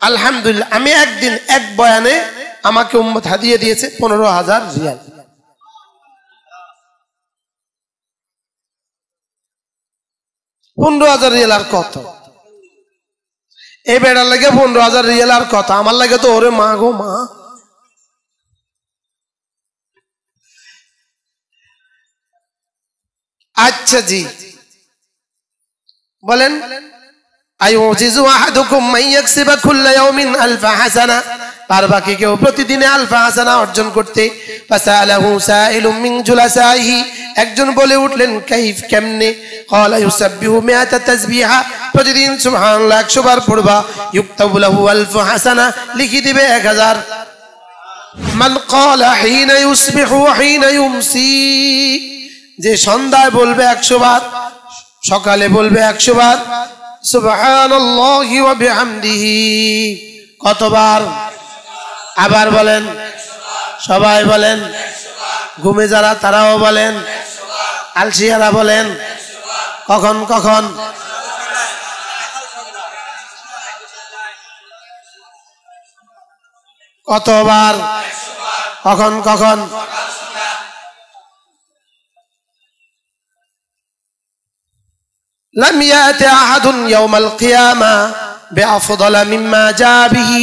আলহামদুলিল্লাহ, আমি একদিন এক বয়ানে আমাকে উম্মত হাদিয়ে দিয়েছে, পনেরো হাজার রিয়াল। পনেরো হাজার রিয়াল আর কত? এই বেড়ার লাগে পনেরো হাজার রিয়াল আর কত? আমার লাগে তো ওরে মা গো মা। আচ্ছা জি। বলেন। আইউজিজু আহাদুকুম মান ইয়াকসিবা কুল্লা ইয়াউমিন আলফা হাসানা। পারবা কি কেউ প্রতিদিনে আলফা হাসানা অর্জন করতে ফাসালাহু সাইলুম মিন জুলাসাইহি। একজন বলে উঠলেন, কাইফ কেমনে? ক্বালা ইউসাব্বিহু মিআতা তাসবিহা। প্রতিদিন সুবহানাল্লাহ 100 বার পড়বা। ইউক্তাবু লাহু আলফু হাসানা। লিখি দিবে 1000 মান ক্বালা হিনা ইউসবিহু ওয়া হিনা ইউমসি। যে সন্ধ্যায় বলবে 100 বার, সকালে বলবে 100 বার কতবার? আবার বলেন। সবাই বলেন। ঘুমে যারা তারাও বলেন। আলসিয়ারা বলেন। কখন কখন? কতবার? কখন কখন? لم يأت أحد يوم القيامة بأفضل مما جاء به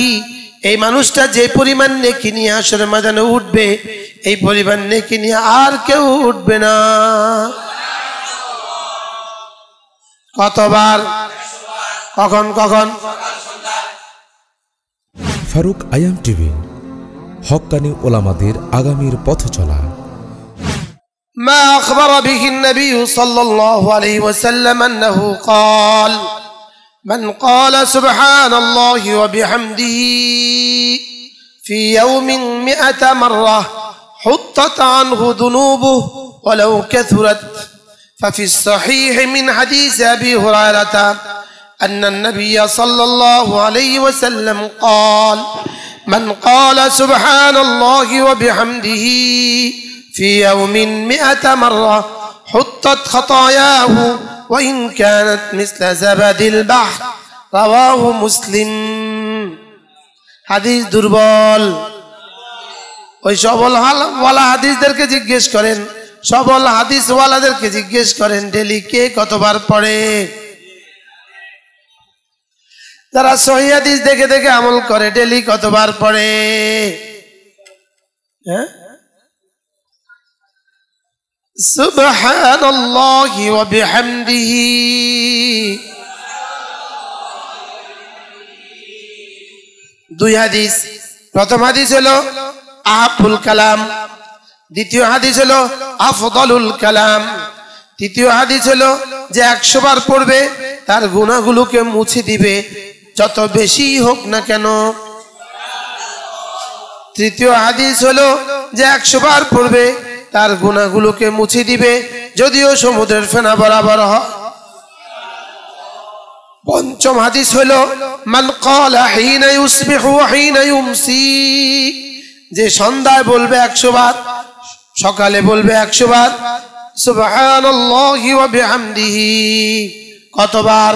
এই মানুষটা যে পরিমাণ নেকি নিয়ে আসরে ময়দানে উঠবে এই পরিমাণ নেকি নিয়ে আর কেউ উঠবে না কতবার কখন কখন ফারুক আয়াম টিভি হক্কানি ওলামাদের আগামীর পথ চলা ما أخبر به النبي صلى الله عليه وسلم أنه قال من قال سبحان الله وبحمده في يوم مئة مرة حطت عنه ذنوبه ولو كثرت. ففي الصحيح من حديث أبي هريرة أن النبي صلى الله عليه وسلم قال من قال سبحان الله وبحمده في يوم مئة مرة حطت خطاياه وإن كانت مثل زبد البحر رواه مسلم হাদিস দুর্বল ওই সবল হাল- ওয়ালা হাদিসদেরকে জিজ্ঞেস করেন সবল হাদিস ওয়ালাদেরকে জিজ্ঞেস করেন ডেলি কে কতবার পড়ে যারা সহি হাদিস দেখে দেখে আমল করে ডেলি কতবার পড়ে হ্যাঁ سبحان الله وبحمده দুই হাদিস প্রথম হাদিস হলো আহাবুল কালাম দ্বিতীয় হাদিস হলো আফদলুল কালাম তৃতীয় হাদিস হলো যে একশো বার পড়বে তার গুণাগুলোকে মুছে দিবে যত বেশি হোক না কেন তৃতীয় হাদিস হলো যে একশো বার পড়বে তার গুণাগুলোকে মুছে দিবে, যদিও সমুদ্রের ফেনা বরাবর হয়। পঞ্চম হাদিস হলো, মান যে সন্ধ্যায় বলবে 100 বার, সকালে বলবে 100 বার কতবার?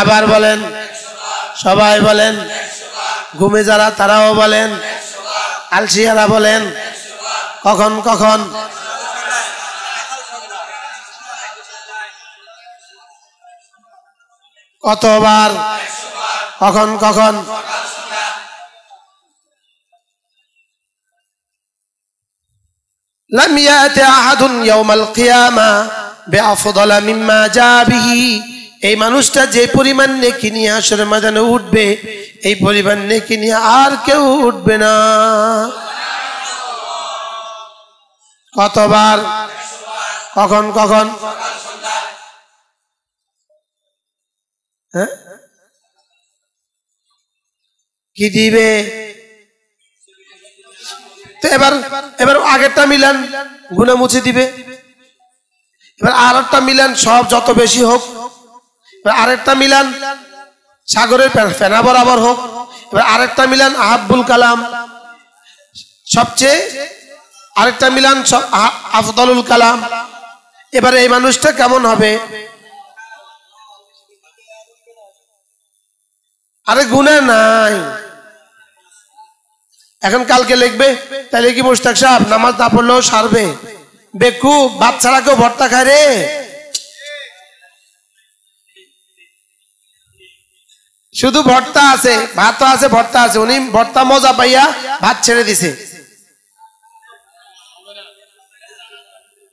আবার বলেন, সবাই বলেন, ঘুমে যারা তারাও বলেন, আলসিয়ারা বলেন কখন কখন কতবার কখন কখন لم يأت أحد يوم القيامة بأفضل مما جاء به এই মানুষটা যে পরিমাণ নেকি নিয়ে আসরে ময়দানে উঠবে এই পরিমাণ নেকি নিয়ে আর কেউ উঠবে না কতবার? কখন কখন? হ্যাঁ? কি দিবে? তো এবার এবার আগেরটা মিলান, গুনে মুছে দিবে। এবার আর একটা মিলান, সব যত বেশি হোক। এবার আরেকটা মিলান, সাগরের ফেনা বরাবর হোক। এবার আরেকটা মিলান আহাবুল কালাম। সবচেয়ে আরেকটা মিলান আফদলুল কালাম। এবারে এই মানুষটা কেমন হবে? আরে গুণা নাই। এখন কালকে লিখবে তাহলে কি মুস্তাক সাহেব নামাজ না পড়লেও সারবে? বেকু ভাত ছাড়া কেউ ভর্তা খায় রে। শুধু ভর্তা আছে, ভাতও আছে, ভর্তা আছে। উনি ভর্তা মজা পাইয়া ভাত ছেড়ে দিছে।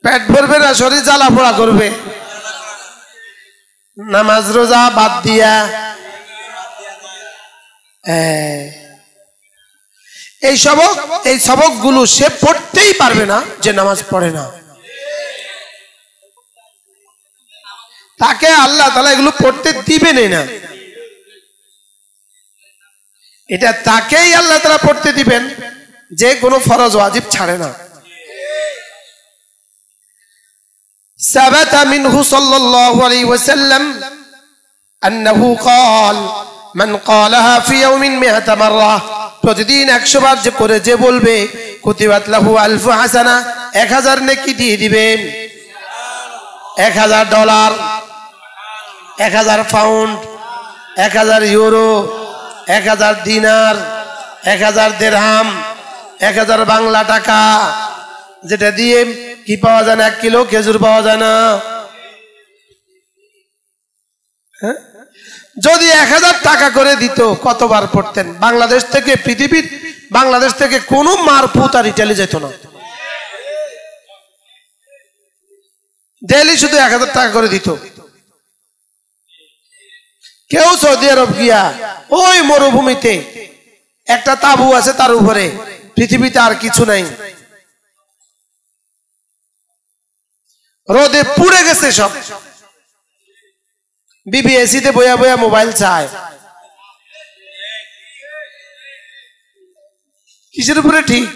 পেট ভরবে না, শরীর জ্বালা পোড়া করবে। নামাজ রোজা বাদ দিয়া। এই সবক এই সবকগুলো সে পড়তেই পারবে না, যে নামাজ পড়ে না। তাকে আল্লাহ তালা এগুলো পড়তে দিবেনই না। এটা তাকেই আল্লাহ তালা পড়তে দিবেন, যে কোনো ফরজ ওয়াজিব ছাড়ে না। ثبت منه صلى الله عليه وسلم أنه قال من قالها في يوم مئة مرة প্রতিদিন একশো বার যে করে যে বলবে কুতিবাত লাহু আলফু হাসানা এক হাজার নেকি দিয়ে দিবেন এক হাজার ডলার এক হাজার পাউন্ড এক হাজার ইউরো এক হাজার দিনার এক হাজার দেড়হাম এক হাজার বাংলা টাকা যেটা দিয়ে কি পাওয়া যায় না? এক কিলো খেজুর পাওয়া যায় না। হ্যাঁ? যদি এক হাজার টাকা করে দিত, কতবার পড়তেন? বাংলাদেশ থেকে পৃথিবীর, বাংলাদেশ থেকে কোনো মারপুত আর ইটালি যেত না। ডেলি শুধু এক হাজার টাকা করে দিত। কেউ সৌদি আরব গিয়া ওই মরুভূমিতে একটা তাবু আছে তার উপরে। পৃথিবীতে আর কিছু নাই। রোদে পুড়ে গেছে সব। বিবিএসি তে বয়া বয়া মোবাইল চায়। কিসের উপরে ঠিক?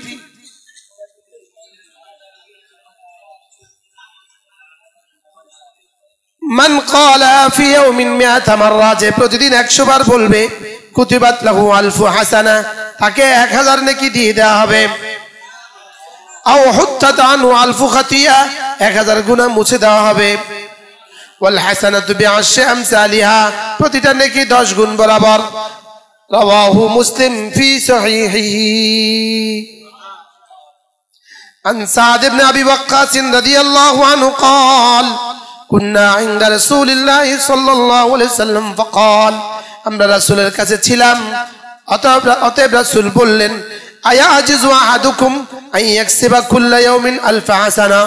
মান ক্বালা ফি ইয়াউমিন মিআতা মাররা, যে প্রতিদিন 100 বার বলবে, কুতিবাত লাহু আলফু হাসানা, তাকে 1000 নেকি দিয়ে দেওয়া হবে। আও হুত্তাত আনহু আলফু খাতিয়া 1000 গুনাহ মুছে দেওয়া হবে ওয়াল হাসানাতু বিআশরি আমসালিহা প্রতিটা নেকি 10 গুণ বরাবর রাওয়াহু মুসলিম ফি সহিহিহি عن سعد بن ابي وقاص رضي الله عنه قال كنا عند رسول الله صلى الله عليه وسلم فقال আমরা রাসূলের কাছে ছিলাম অতএব অতএব রাসূল বললেন আয়া আজিজু আহাদুকুম আই ইয়াকসিবা কুল্লা ইয়াউমিন আলফ হাসানা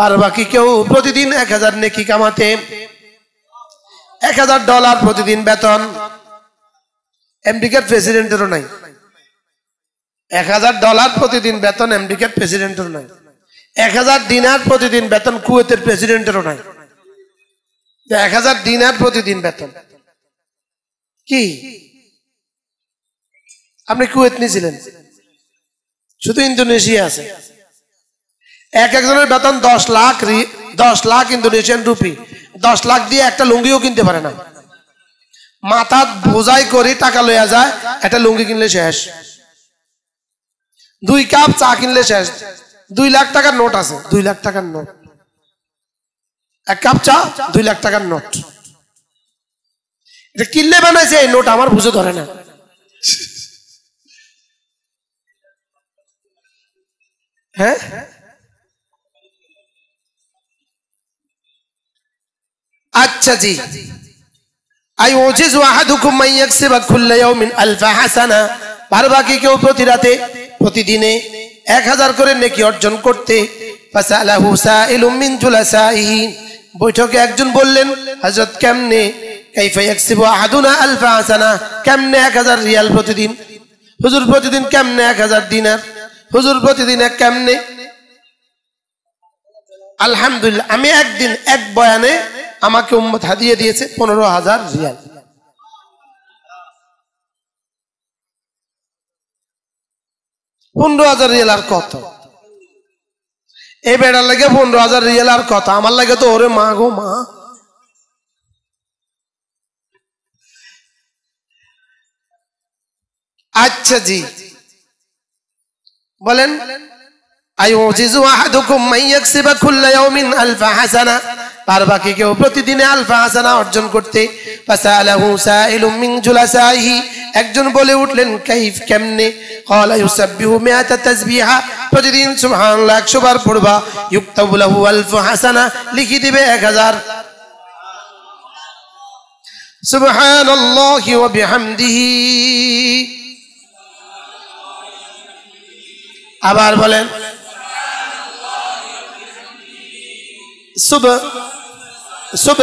পারবা বাকি কেউ প্রতিদিন 1000 নেকি কামাতে। 1000 ডলার প্রতিদিন বেতন। আমেরিকার প্রেসিডেন্টেরও নাই। এক হাজার ডলার প্রতিদিন বেতন আমেরিকার প্রেসিডেন্টের নাই। এক হাজার দিনার প্রতিদিন বেতন কুয়েতের প্রেসিডেন্টেরও নাই। এক হাজার দিনার প্রতিদিন বেতন। কি? আপনি কুয়েত নিয়েছিলেন। শুধু ইন্দোনেশিয়া আছে। এক একজনের বেতন দশ লাখ দশ লাখ ইন্দোনেশিয়ান রুপি। দশ লাখ দিয়ে একটা লুঙ্গিও কিনতে পারে না। মাথা বোঝাই করে টাকা লইয়া যায়, একটা লুঙ্গি কিনলে শেষ। দুই কাপ চা কিনলে শেষ। দুই লাখ টাকার নোট আছে, দুই লাখ টাকার নোট। এক কাপ চা, দুই লাখ টাকার নোট। এটা কিনলে বানাইছে, এই নোট আমার বুঝে ধরে না। হ্যাঁ? আচ্ছা জি। আই ওজিজ আহাদুকুম মান ইয়াকসিবা কুল্লা ইয়াউমিন আলফা হাসানা। পারবা কেউ প্রতি রাতে, প্রতিদিনে এক হাজার করে নেকি অর্জন করতে। ফাসালাহু সাইলুম মিন জুলাসাইহি। বৈঠকে একজন বললেন, হযরত কেমনে? কাইফা ইয়াকসিবু আহাদুনা আলফা হাসানা? কেমনে এক হাজার রিয়াল প্রতিদিন? হুজুর, প্রতিদিন কেমনে এক হাজার দিনার? হুজুর, প্রতিদিন এক কেমনে? আলহামদুলিল্লাহ, আমি একদিন এক বয়ানে আমাকে উম্মত হাদিয়ে দিয়েছে পনেরো হাজার রিয়াল। পনেরো হাজার রিয়াল আর কত? এই বেড়ার লাগে পনেরো হাজার রিয়াল আর কত? আমার লাগে তো ওরে মা গো মা। আচ্ছা জি। বলেন আইউজিজু আহাদুকুম মান ইয়াকসিবা কুল্লা ইয়াউমিন আলফা হাসানা। আর বাকি কেউ প্রতিদিনে আলফা হাসানা অর্জন করতে। একজন বলে উঠলেন, কাইফ কেমনে? প্রতিদিন সুবহানাল্লাহ 100 বার পড়বা। হাসানা দিবে 1000 সুবহানাল্লাহি ওয়া বিহামদিহি। আবার বলেন সুব সুব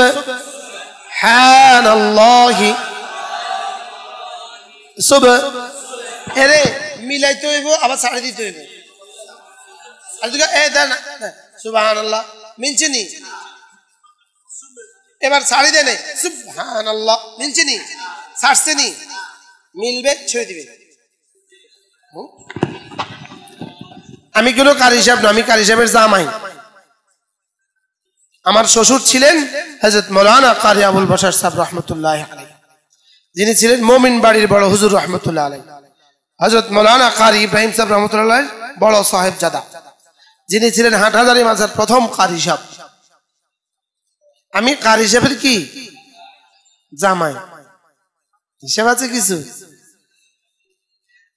হানাল্লাহি সুব এরে মিলাইতে হইব আবার ছাড়ে দিতে হইব আর তুই নি এবার ছাড়ি দেনে সুবহানাল্লাহ মিনছে নি ছাড়ছে নি মিলবে ছেড়ে দিবে? আমি কোনো কারি সাহেব না আমি কারি সাহেবের জামাই আমার শ্বশুর ছিলেন হজরত মৌলানা কারি আবুল বসার সাহেব রহমতুল্লাহ আলাই যিনি ছিলেন মোমিন বাড়ির বড় হুজুর রহমতুল্লাহ আলাই হজরত মৌলানা কারি ইব্রাহিম সাহেব রহমতুল্লাহ বড় সাহেব জাদা যিনি ছিলেন হাটহাজারি মাঝার প্রথম কারি সাহেব। আমি কারি সাহেবের কি? জামাই। হিসেব আছে কিছু?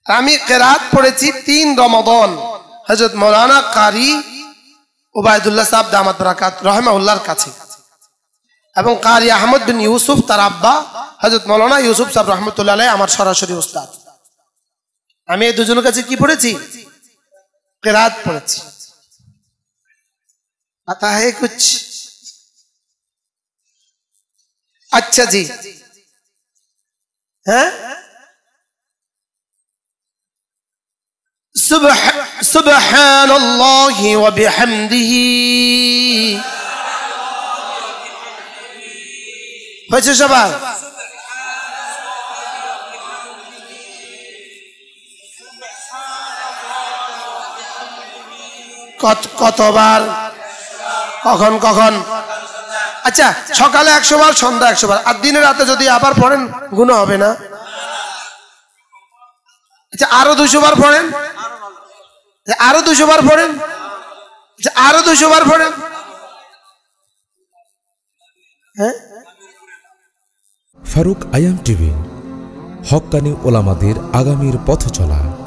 আমি কেরাত পড়েছি তিন রমদন। হজরত মৌলানা কারি ওবায়দুল্লাহ সাহেব দামাত বরাকাত রহমাউল্লাহর কাছে এবং কারি আহমদ বিন ইউসুফ তার আব্বা হজরত মৌলানা ইউসুফ সাহেব রহমতুল্লাহ আলাই আমার সরাসরি উস্তাদ আমি এই দুজনের কাছে কি পড়েছি কেরাত পড়েছি आता है कुछ अच्छा जी हैं সুবহানাল্লাহি ওয়া বিহামদিহি। হয়েছে কত, কতবার? কখন কখন? আচ্ছা সকালে একশো বার সন্ধ্যা একশো বার আর দিনে রাতে যদি আবার পড়েন গুণ হবে না। আচ্ছা আরও দুশো বার পড়েন? আরও দুশো বার পড়েন। আচ্ছা, আরও দুশো বার পড়েন। হ্যাঁ? ফারুক আয়াম টিভি হকানি ওলামাদের আগামীর পথ চলা